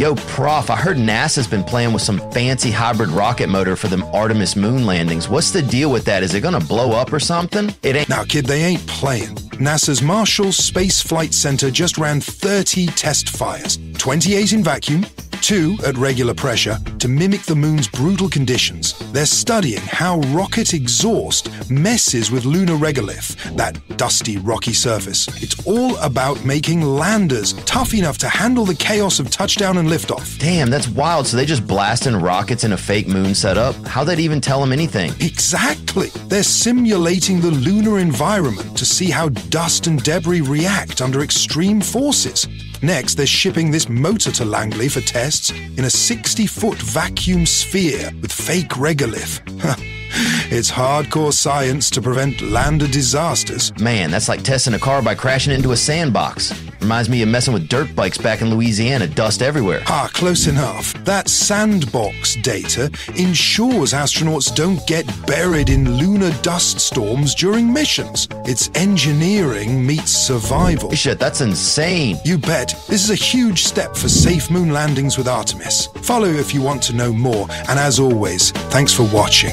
Yo, Prof, I heard NASA's been playing with some fancy hybrid rocket motor for them Artemis moon landings. What's the deal with that? Is it gonna blow up or something? It ain't. Now, kid, they ain't playing. NASA's Marshall Space Flight Center just ran 30 test fires 28 in vacuum, two at regular pressure, to mimic the moon's brutal conditions. They're studying how rocket exhaust messes with lunar regolith, that dusty, rocky surface. It's all about making landers tough enough to handle the chaos of touchdown and liftoff. Damn, that's wild. So they just blasting rockets in a fake moon setup? How'd that even tell them anything? Exactly. They're simulating the lunar environment to see how dust and debris react under extreme forces. Next, they're shipping this motor to Langley for tests in a 60 foot vacuum sphere with fake regolith. it's hardcore science to prevent lander disasters. Man, that's like testing a car by crashing into a sandbox. Reminds me of messing with dirt bikes back in Louisiana, dust everywhere. Ah, close enough. That sandbox data ensures astronauts don't get buried in lunar dust storms during missions. It's engineering meets survival. Shit, that's insane. You bet. This is a huge step for safe moon landings with Artemis. Follow if you want to know more, and as always, thanks for watching.